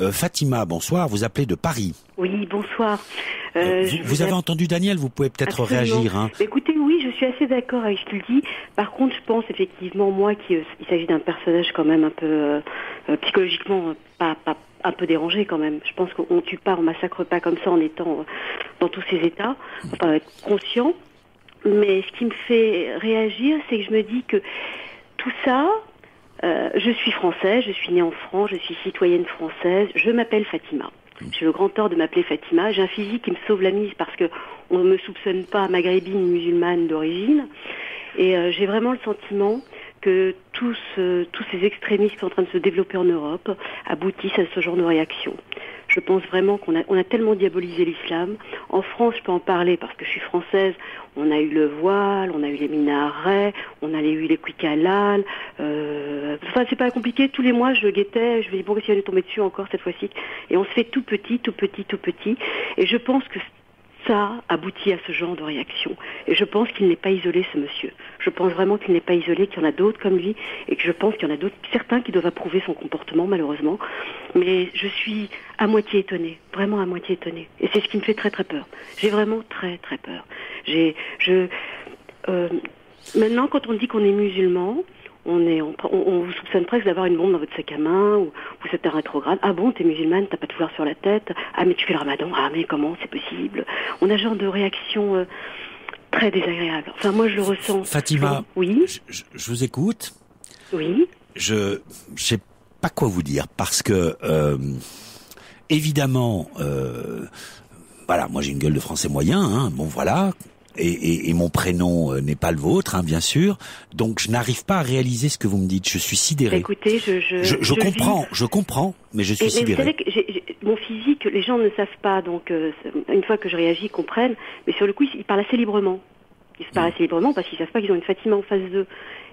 Euh, Fatima, bonsoir, vous appelez de Paris. Oui, bonsoir. Euh, vous, vous avez entendu Daniel, vous pouvez peut-être réagir. Hein. Écoutez, oui, je suis assez d'accord avec ce qu'il dit. Par contre, je pense effectivement, moi, qu'il s'agit d'un personnage quand même un peu psychologiquement pas, pas un peu dérangé quand même. Je pense qu'on tue pas, on massacre pas comme ça en étant dans tous ces états. Enfin, être conscient. Mais ce qui me fait réagir, c'est que je me dis que tout ça, euh, je suis française, je suis née en France, je suis citoyenne française, je m'appelle Fatima. J'ai le grand tort de m'appeler Fatima. J'ai un physique qui me sauve la mise parce que on ne me soupçonne pas maghrébine musulmane d'origine. Et euh, j'ai vraiment le sentiment que tous, euh, tous ces extrémistes qui sont en train de se développer en Europe aboutissent à ce genre de réaction. Je pense vraiment qu'on a, on a tellement diabolisé l'islam. En France, je peux en parler parce que je suis française. On a eu le voile, on a eu les minarets, on a eu les quick halal. Euh, enfin, c'est pas compliqué. Tous les mois, je guettais. Je me dis bon, si elle est tombée dessus encore cette fois-ci? Et on se fait tout petit, tout petit, tout petit. Et je pense que ça aboutit à ce genre de réaction. Et je pense qu'il n'est pas isolé, ce monsieur. Je pense vraiment qu'il n'est pas isolé, qu'il y en a d'autres comme lui, et que je pense qu'il y en a d'autres, certains qui doivent approuver son comportement, malheureusement. Mais je suis à moitié étonnée, vraiment à moitié étonnée. Et c'est ce qui me fait très très peur. J'ai vraiment très très peur. J'ai, je, euh, maintenant, quand on dit qu'on est musulman, on, est, on, on, vous soupçonne presque d'avoir une bombe dans votre sac à main, ou vous êtes un rétrograde. Ah bon, t'es musulmane, t'as pas de fleurs sur la tête. Ah mais tu fais le ramadan. Ah mais comment, c'est possible. On a ce genre de réaction euh, très désagréable. Enfin moi je le ressens. Fatima, oui. Je, je, vous écoute. Oui. Je sais pas quoi vous dire parce que euh, évidemment. Euh, voilà, moi j'ai une gueule de français moyen, hein, bon voilà, et, et, et, mon prénom euh, n'est pas le vôtre, hein, bien sûr. Donc je n'arrive pas à réaliser ce que vous me dites. Je suis sidéré. Écoutez, je, je, je, je comprends, je comprends, mais je suis et, sidéré. Vous savez que mon physique, les gens ne savent pas, donc euh, une fois que je réagis, ils comprennent. Mais sur le coup, ils parlent assez librement. Ils se parlent assez librement parce qu'ils savent pas qu'ils ont une Fatima en face d'eux.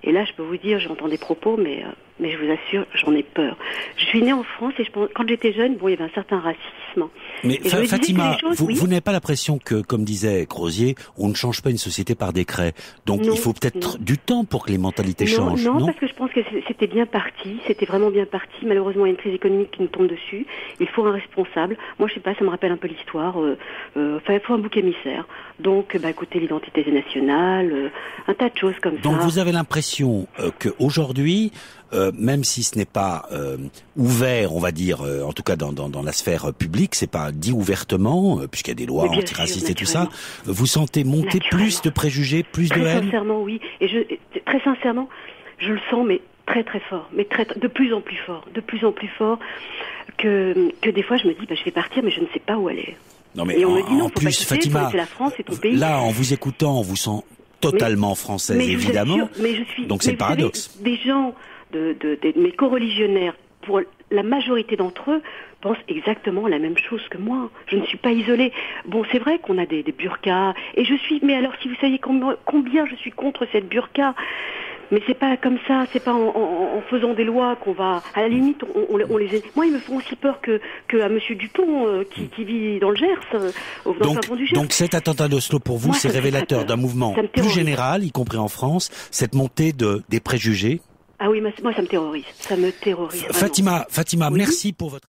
Et là, je peux vous dire, j'entends des propos, mais euh, mais je vous assure, j'en ai peur. Je suis née en France et je pense, quand j'étais jeune, bon, il y avait un certain racisme. Mais fa Fatima, choses, vous, oui. vous n'avez pas l'impression que, comme disait Crozier, on ne change pas une société par décret. Donc non, il faut peut-être du temps pour que les mentalités non, changent. Non, non, parce que je pense que c'était bien parti, c'était vraiment bien parti. Malheureusement, il y a une crise économique qui nous tombe dessus. Il faut un responsable. Moi, je sais pas, ça me rappelle un peu l'histoire. Euh, euh, il faut un bouc émissaire. Donc, bah, écoutez, l'identité nationale, euh, un tas de choses comme Donc, ça. Donc, vous avez l'impression qu'aujourd'hui, euh, même si ce n'est pas euh, ouvert, on va dire, euh, en tout cas dans, dans, dans la sphère publique, c'est pas dit ouvertement, euh, puisqu'il y a des lois antiracistes et tout ça, vous sentez monter plus de préjugés, plus très de haine Sincèrement, oui. Et je, très sincèrement, je le sens, mais très très fort, mais très, de plus en plus fort, de plus en plus fort, que, que des fois je me dis, bah, je vais partir, mais je ne sais pas où aller. Non mais et on en, me dit non, en faut plus, quitter, Fatima, la France, c'est ton pays. là, en vous écoutant, on vous sent totalement mais, française, mais évidemment. Assure, mais je suis, Donc c'est le paradoxe. Savez, des gens de, de, de, mes co-religionnaires, pour la majorité d'entre eux, pensent exactement la même chose que moi. Je ne suis pas isolée. Bon, c'est vrai qu'on a des, des burkas, et je suis, mais alors si vous saviez combien, combien je suis contre cette burqa, mais c'est pas comme ça, c'est pas en, en, en, faisant des lois qu'on va. À la limite, on, on, on, les. Moi, ils me font aussi peur que, que à Monsieur Dupont, euh, qui, qui, vit dans le Gers, euh, dans donc, le du Gers. Donc cet attentat d'Oslo pour vous, c'est révélateur d'un mouvement plus général, y compris en France, cette montée de des préjugés. Ah oui, moi ça me terrorise, ça me terrorise. Fatima, Fatima, oui. merci pour votre